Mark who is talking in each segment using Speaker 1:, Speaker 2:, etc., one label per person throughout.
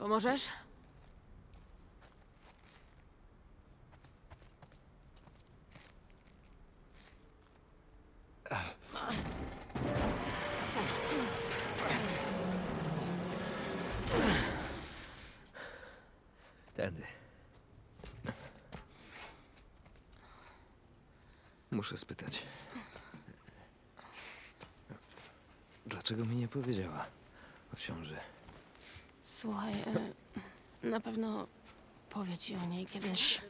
Speaker 1: Pomożesz?
Speaker 2: Tędy. Muszę spytać. Dlaczego mi nie powiedziała o ciąży?
Speaker 1: Słuchaj, e, na pewno powie ci o niej kiedyś.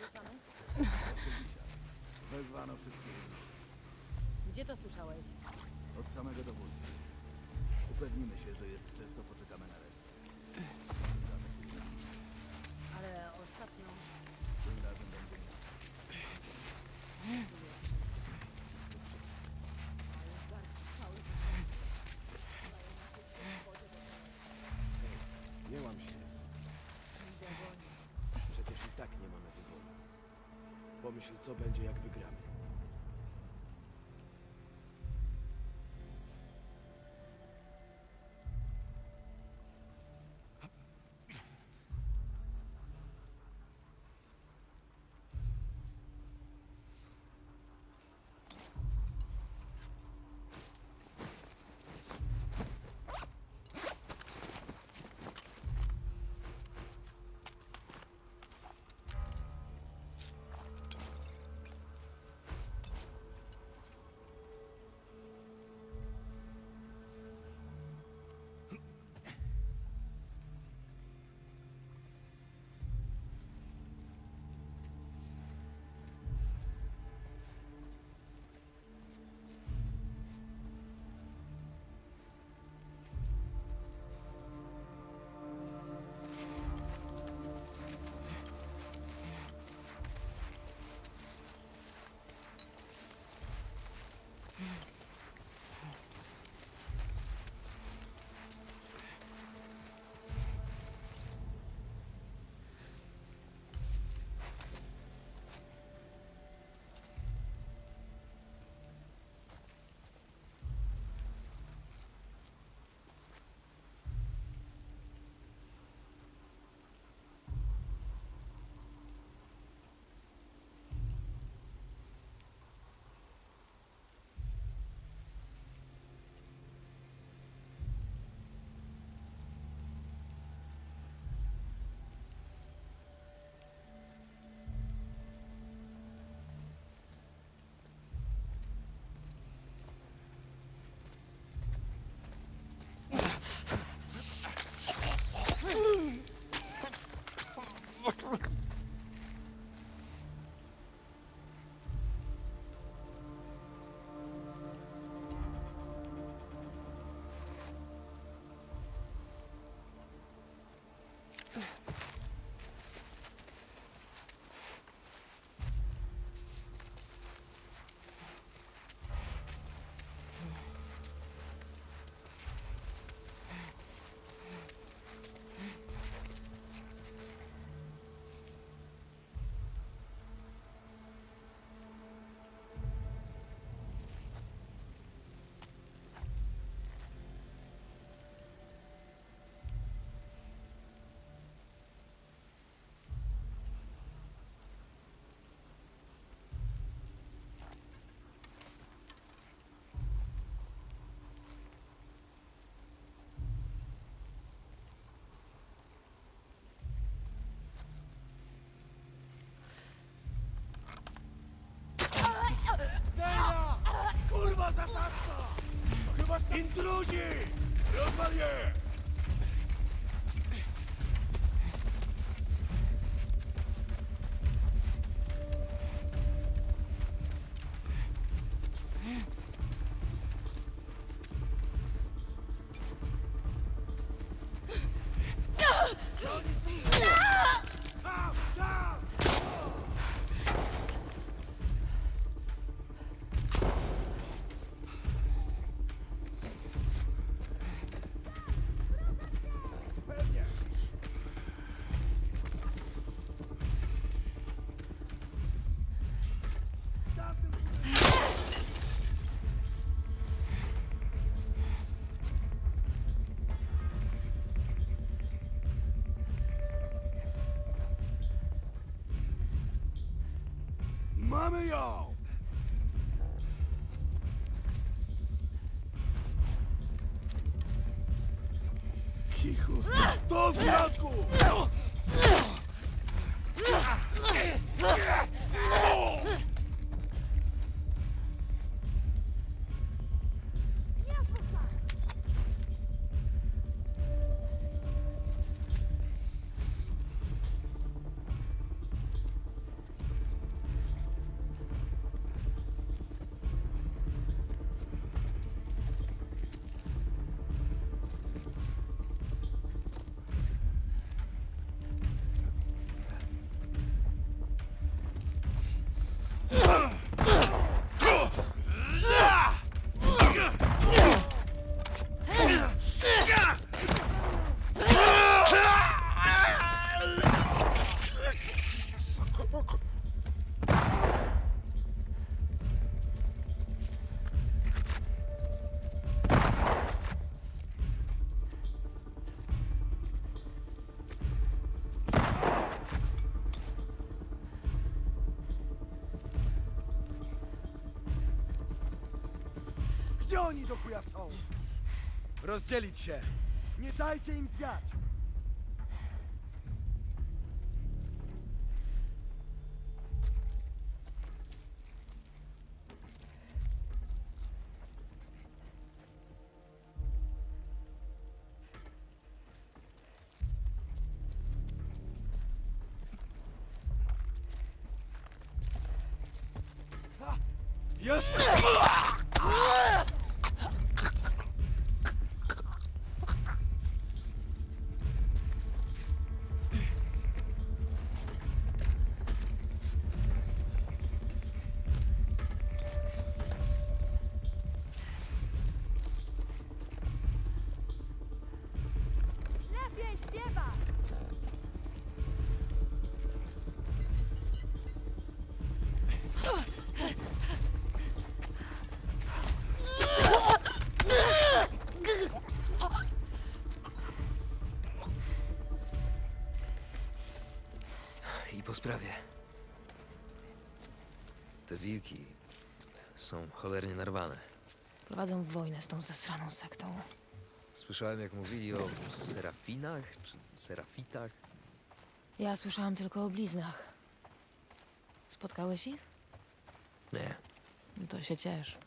Speaker 3: Wezwano wszystkich
Speaker 4: Gdzie to słyszałeś?
Speaker 3: od samego dowódcy. Upewnimy się, że jest czysto, poczekamy na resztę.
Speaker 4: Ale ostatnio...
Speaker 3: Tym razem będzie miał.
Speaker 5: Co będzie, jak wygramy.
Speaker 3: 没有。Oni do chuja?
Speaker 5: Rozdzielić się!
Speaker 3: Nie dajcie im zwiać!
Speaker 2: I po sprawie. Te wilki są cholernie narwane.
Speaker 1: Prowadzą wojnę z tą zasraną sektą.
Speaker 2: Słyszałem, jak mówili o serafinach czy serafitach.
Speaker 1: Ja słyszałam tylko o bliznach. Spotkałeś ich?
Speaker 2: Nie.
Speaker 1: No To się ciesz.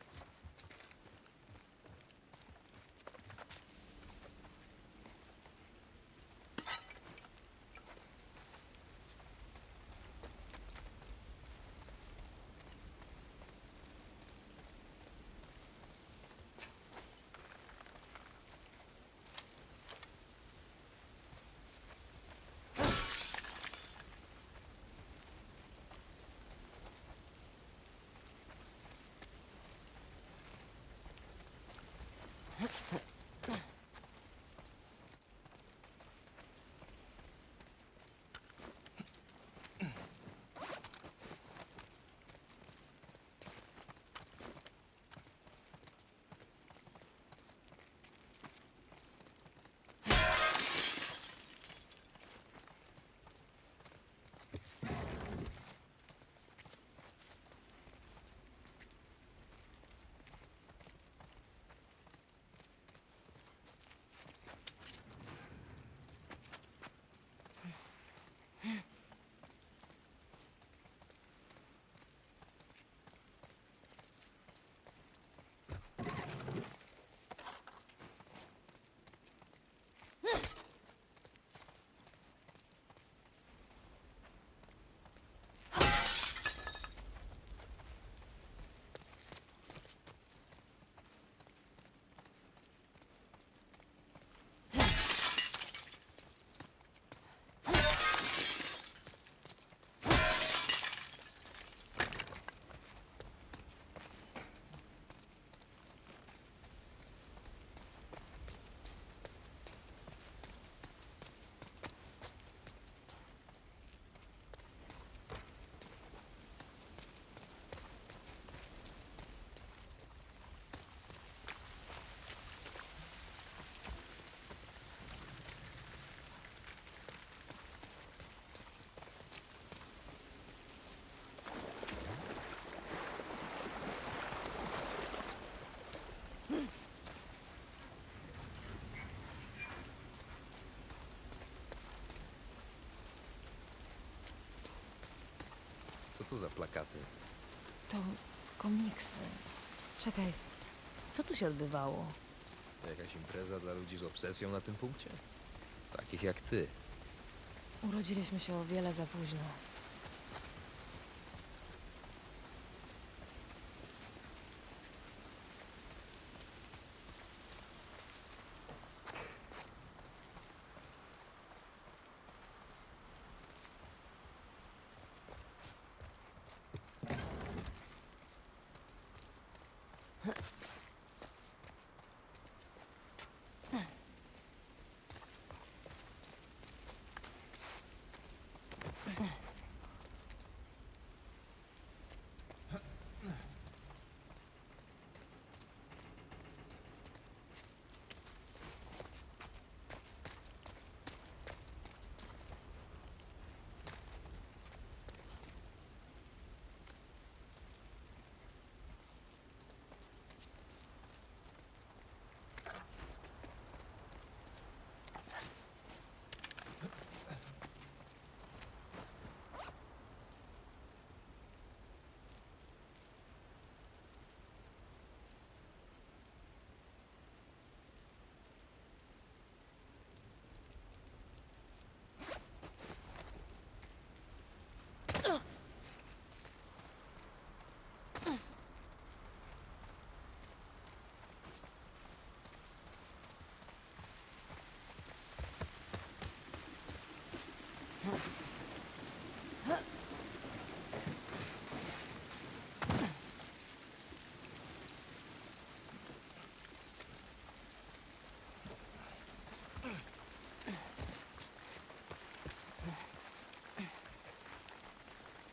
Speaker 2: To za plakaty?
Speaker 1: To komiksy. Czekaj, co tu się odbywało?
Speaker 2: To jakaś impreza dla ludzi z obsesją na tym punkcie? Takich jak ty.
Speaker 1: Urodziliśmy się o wiele za późno.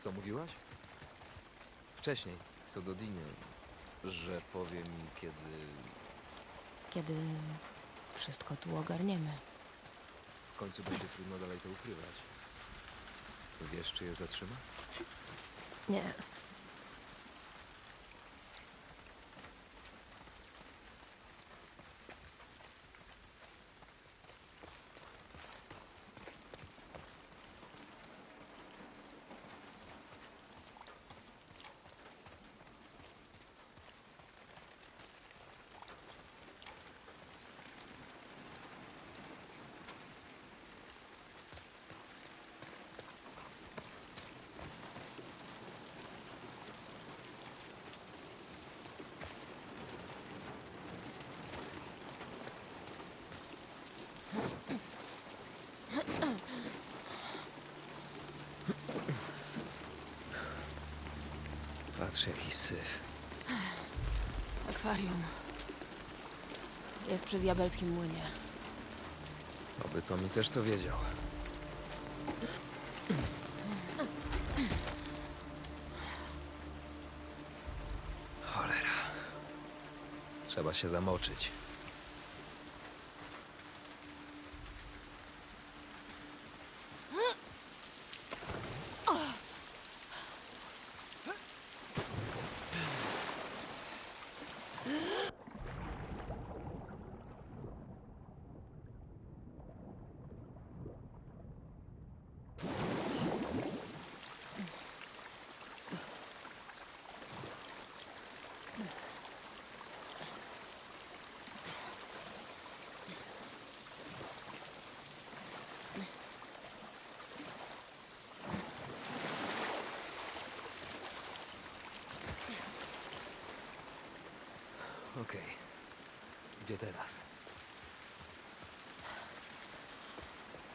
Speaker 2: Co mówiłaś? Wcześniej, co do Diny, że powie mi kiedy...
Speaker 1: Kiedy wszystko tu ogarniemy.
Speaker 2: W końcu będzie trudno dalej to ukrywać. Wiesz, czy je zatrzyma?
Speaker 1: Nie,
Speaker 2: Patrz, jaki syf.
Speaker 1: akwarium. Jest przy diabelskim młynie.
Speaker 2: Oby to mi też to wiedział. Cholera. Trzeba się zamoczyć. Gdzie teraz?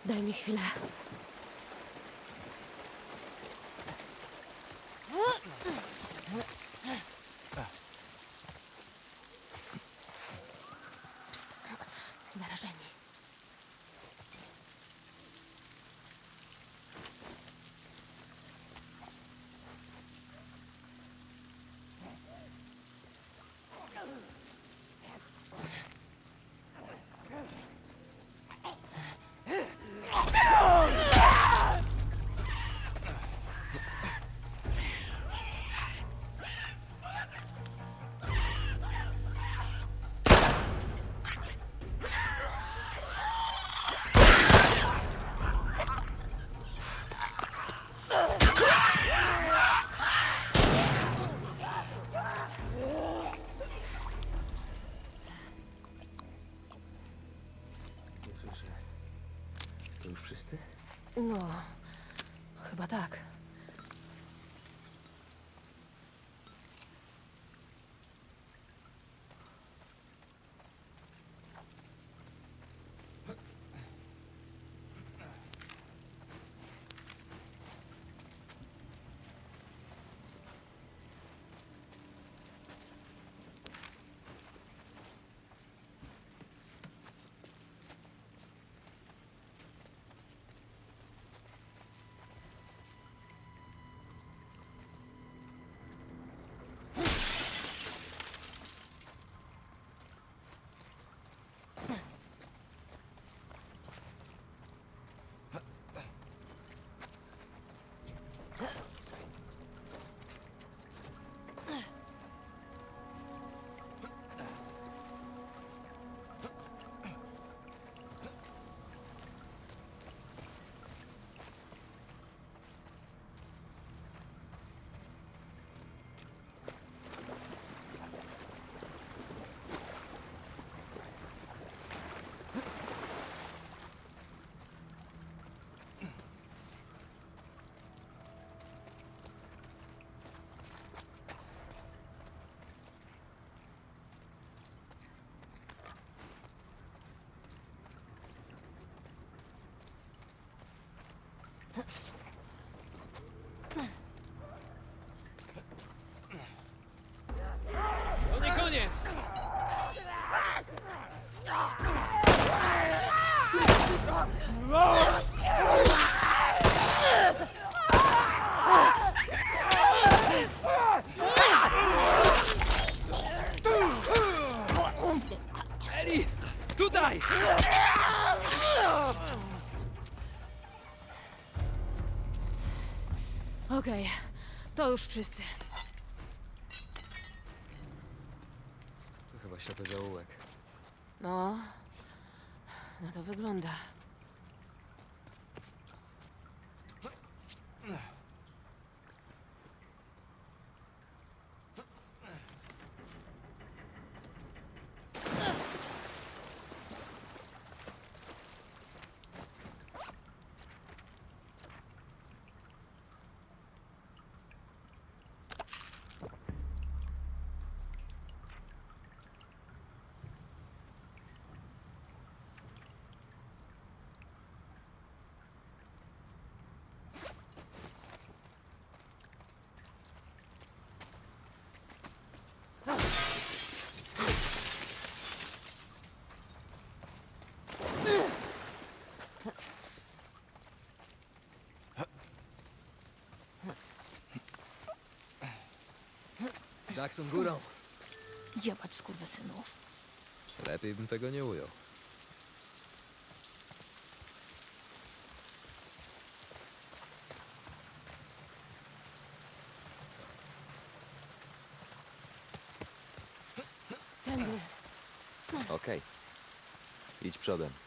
Speaker 1: Daj mi chwilę. No,
Speaker 2: To nie! Tutaj!
Speaker 1: Okej, to już wszyscy.
Speaker 2: To chyba ślepy zaułek.
Speaker 1: No, no to wygląda.
Speaker 2: Jackson górą.
Speaker 1: Jebać skurwysynów.
Speaker 2: Lepiej bym tego nie ujął. Okej. Idź przodem.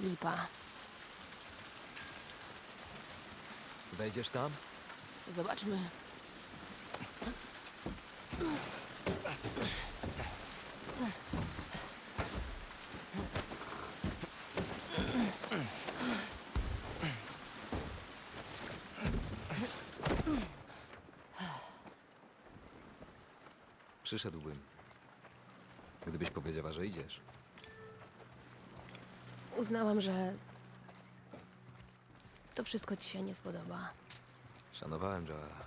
Speaker 1: Lipa.
Speaker 2: Wejdziesz tam?
Speaker 1: Zobaczmy.
Speaker 2: Przyszedłbym. Gdybyś powiedziała, że idziesz.
Speaker 1: Uznałam, że to wszystko ci się nie spodoba.
Speaker 2: Szanowałem Joela.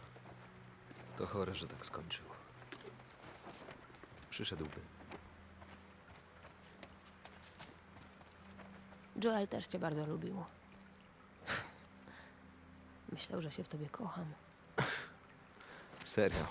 Speaker 2: To chore, że tak skończył. Przyszedłbym.
Speaker 1: Joel też cię bardzo lubił. Myślał, że się w tobie kocham.
Speaker 2: Serio.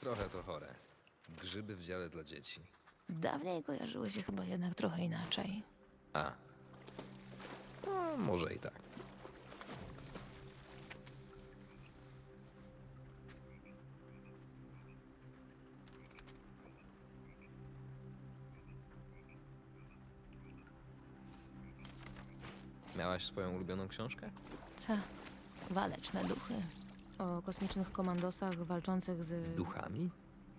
Speaker 2: Trochę to chore. Grzyby w dziale dla dzieci.
Speaker 1: Dawniej kojarzyły się chyba jednak trochę inaczej.
Speaker 2: A. No, może i tak. Miałaś swoją ulubioną książkę?
Speaker 1: Co? Waleczne duchy. O kosmicznych komandosach walczących z
Speaker 2: Duchami?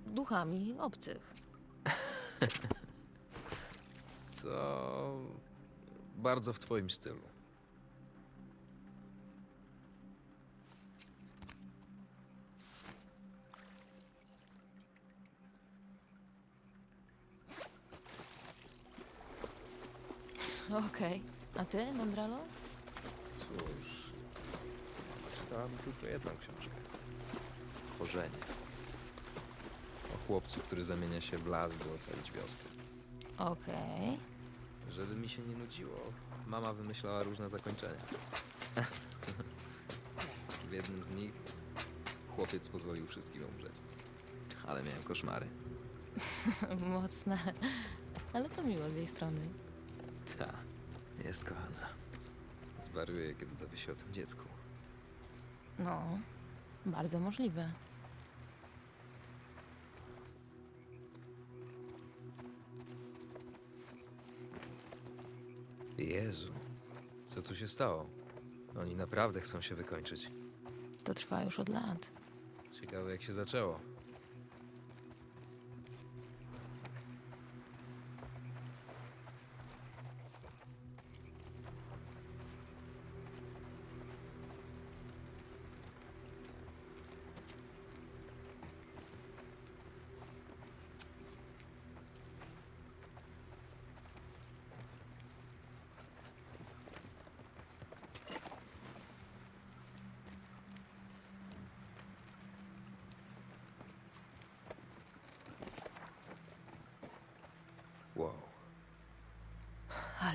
Speaker 1: duchami obcych.
Speaker 2: To bardzo w twoim stylu.
Speaker 1: Okej. A ty, Mondralo?
Speaker 2: Cóż, czytałem tylko jedną książkę. Korzenie. O chłopcu, który zamienia się w las, by ocalić wioskę.
Speaker 1: Okej.
Speaker 2: Żeby mi się nie nudziło, mama wymyślała różne zakończenia. w jednym z nich chłopiec pozwolił wszystkim umrzeć. Ale miałem koszmary.
Speaker 1: Mocne. Ale to miło z jej strony.
Speaker 2: Jest kochana. Zwariuję, kiedy dowie się o tym dziecku.
Speaker 1: No, bardzo możliwe.
Speaker 2: Jezu, co tu się stało? Oni naprawdę chcą się wykończyć.
Speaker 1: To trwa już od lat.
Speaker 2: Ciekawe, jak się zaczęło.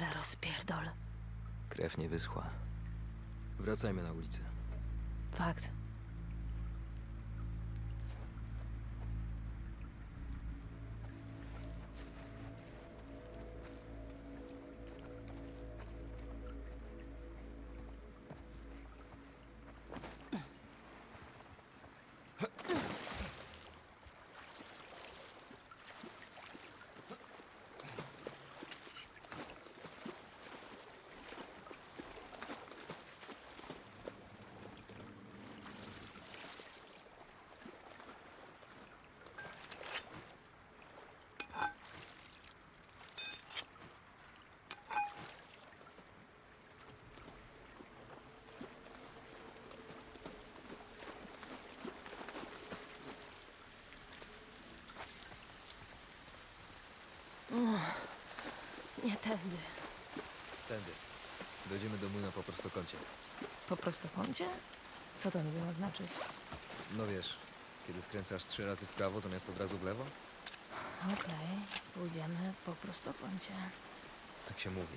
Speaker 1: Rozpierdol.
Speaker 2: Krew nie wyschła. Wracajmy na ulicę.
Speaker 1: Fakt.
Speaker 2: Prostokącie.
Speaker 1: Po prostokącie? Co to niby ma znaczyć?
Speaker 2: No wiesz, kiedy skręcasz trzy razy w prawo zamiast od razu w lewo?
Speaker 1: Okej, pójdziemy po prostokącie.
Speaker 2: Tak się mówi.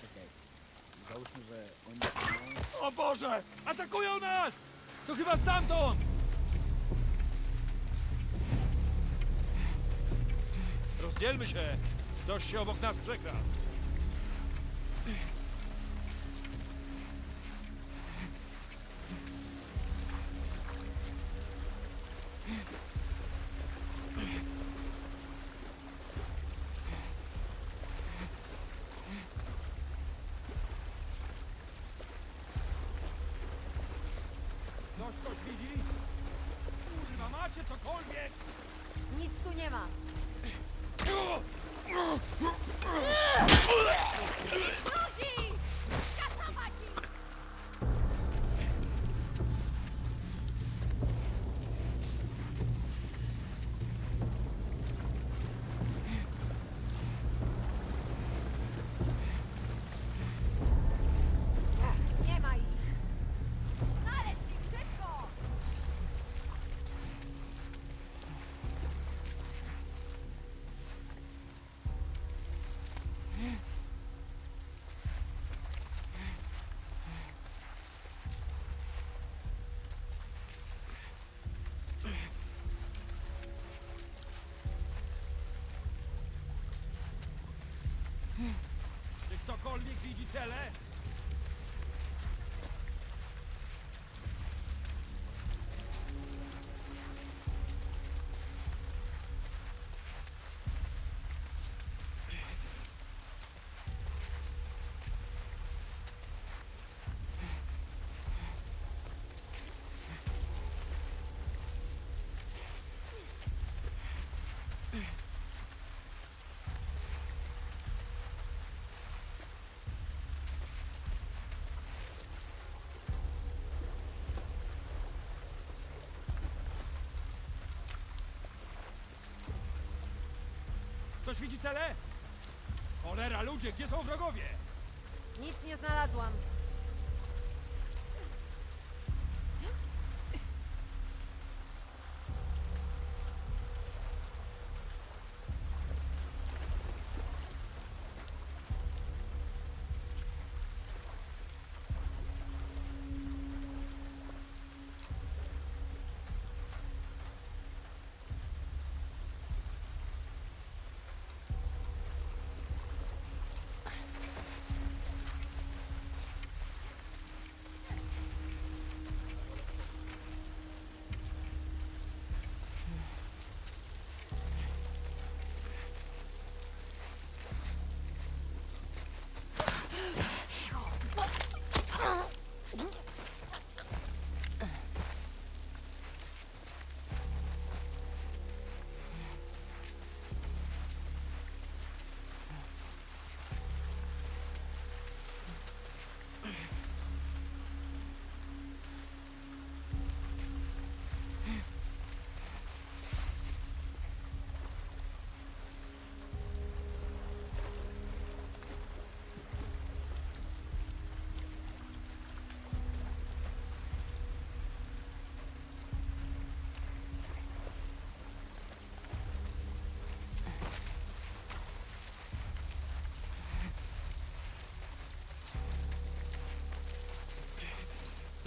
Speaker 3: Czekaj. Załóżmy, że oni są...
Speaker 6: O Boże! Atakują nas! To chyba stamtąd! Rozdzielmy się! Ktoś się obok nas przekradł.
Speaker 4: Nic tu
Speaker 6: ktokolwiek widzi cele? Ktoś widzi cele? Cholera, ludzie, gdzie są wrogowie?
Speaker 4: Nic nie znalazłam.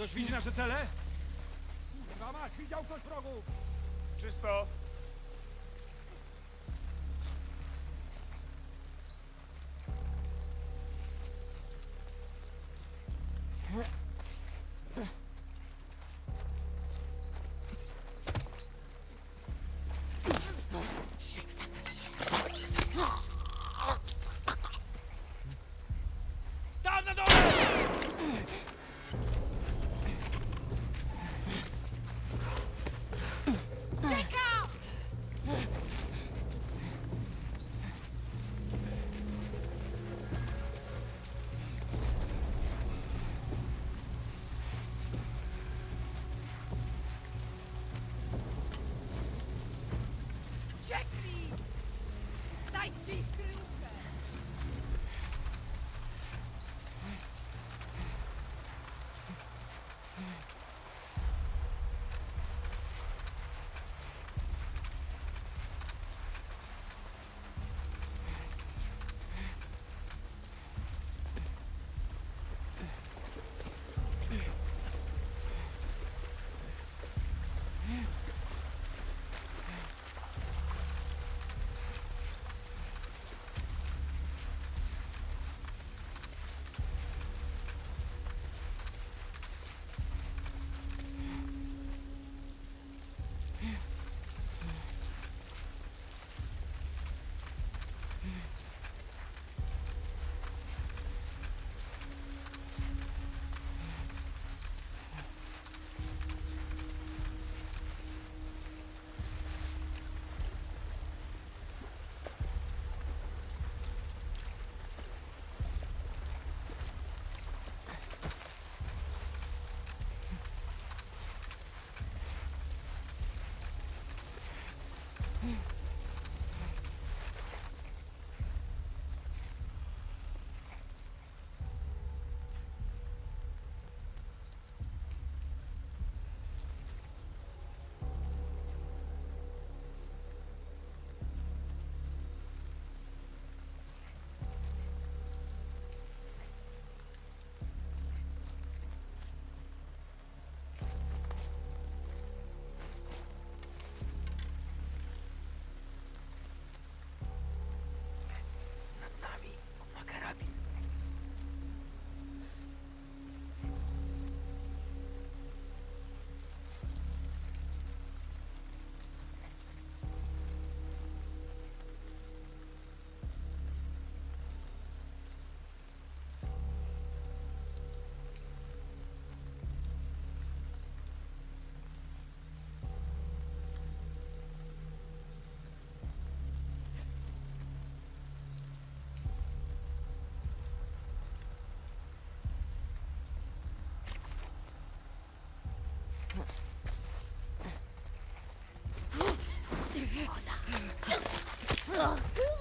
Speaker 6: Ktoś widzi nasze cele? Kurwa widział ktoś wrogów!
Speaker 7: Czysto.
Speaker 6: Michael!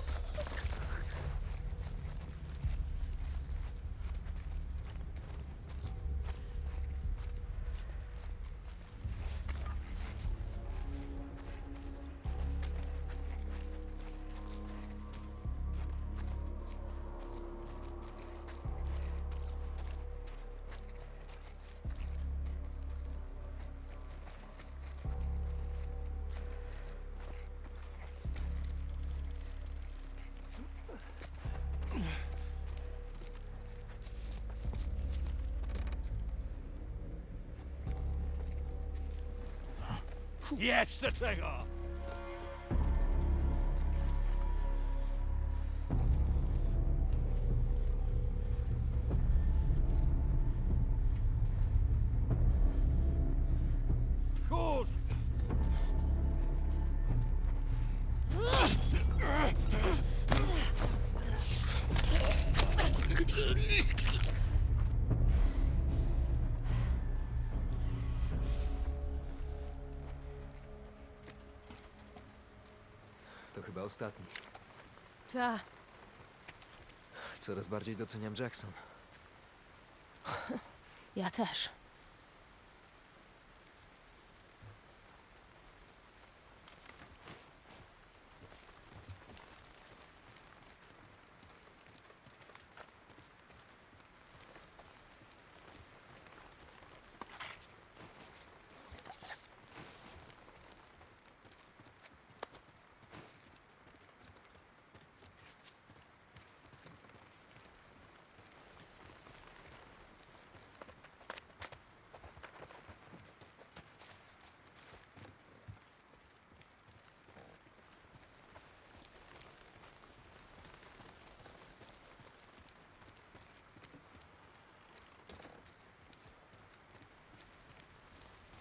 Speaker 2: Yes, the trigger!
Speaker 1: Ta,
Speaker 2: Coraz bardziej doceniam Jackson.
Speaker 1: ja też.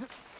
Speaker 1: Huh.